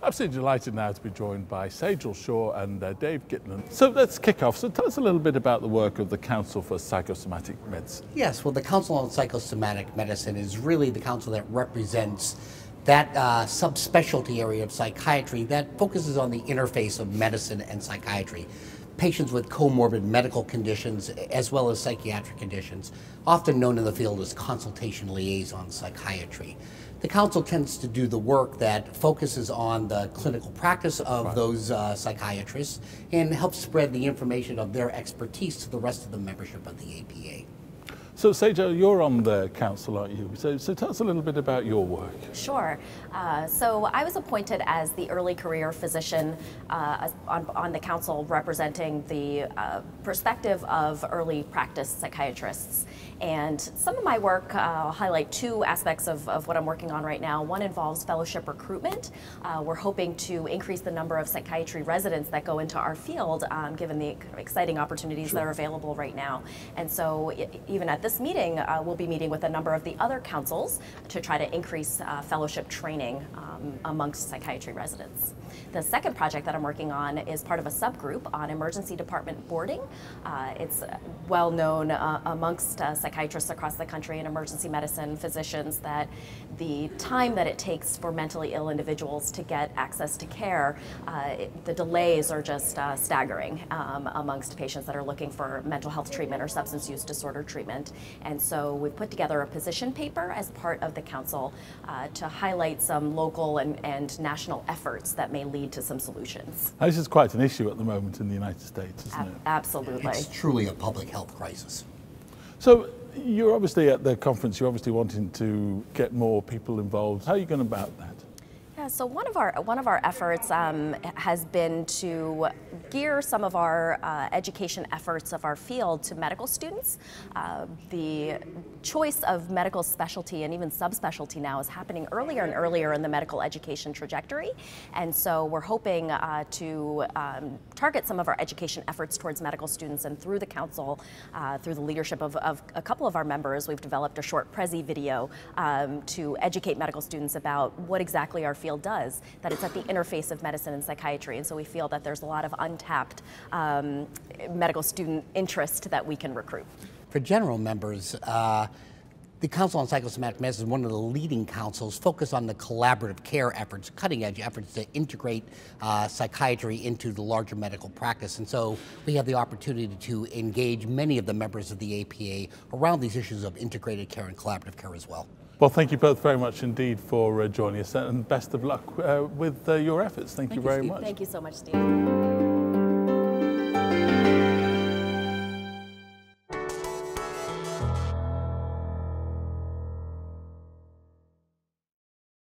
Absolutely delighted now to be joined by Sejal Shah and uh, Dave Gitlin. So let's kick off. So tell us a little bit about the work of the Council for Psychosomatic Medicine. Yes, well, the Council on Psychosomatic Medicine is really the council that represents that uh, subspecialty area of psychiatry that focuses on the interface of medicine and psychiatry. Patients with comorbid medical conditions as well as psychiatric conditions, often known in the field as consultation liaison psychiatry. The council tends to do the work that focuses on the clinical practice of right. those uh, psychiatrists and helps spread the information of their expertise to the rest of the membership of the APA. So Sejal, you're on the council, aren't you? So, so tell us a little bit about your work. Sure. Uh, so I was appointed as the early career physician uh, on, on, the council representing the uh, perspective of early practice psychiatrists. And some of my work, uh, I'll highlight two aspects of, of, what I'm working on right now. One involves fellowship recruitment. Uh, we're hoping to increase the number of psychiatry residents that go into our field, um, given the exciting opportunities sure. that are available right now. And so even at this meeting, uh, we'll be meeting with a number of the other councils to try to increase uh, fellowship training um, amongst psychiatry residents. The second project that I'm working on is part of a subgroup on emergency department boarding. Uh, it's well known uh, amongst uh, psychiatrists across the country and emergency medicine physicians that the time that it takes for mentally ill individuals to get access to care, uh, it, the delays are just uh, staggering um, amongst patients that are looking for mental health treatment or substance use disorder treatment. And so we've put together a position paper as part of the council uh, to highlight some local and, and national efforts that may lead to some solutions. This is quite an issue at the moment in the United States, isn't it? Absolutely. It's truly a public health crisis. So you're obviously at the conference, you're obviously wanting to get more people involved. How are you going about that? Yeah, so one of our one of our efforts um, has been to gear some of our uh, education efforts of our field to medical students. Uh, the choice of medical specialty and even subspecialty now is happening earlier and earlier in the medical education trajectory, and so we're hoping uh, to um, target some of our education efforts towards medical students. And through the council, uh, through the leadership of, of, a couple of our members, we've developed a short Prezi video um, to educate medical students about what exactly our field does, that it's at the interface of medicine and psychiatry. And so we feel that there's a lot of untapped um, medical student interest that we can recruit. For general members, uh, the Council on Psychosomatic Medicine is one of the leading councils focused on the collaborative care efforts, cutting edge efforts to integrate uh, psychiatry into the larger medical practice. And so we have the opportunity to engage many of the members of the APA around these issues of integrated care and collaborative care as well. Well, thank you both very much indeed for uh, joining us and best of luck uh, with uh, your efforts. Thank, thank you very you, much. Thank you so much, Steve.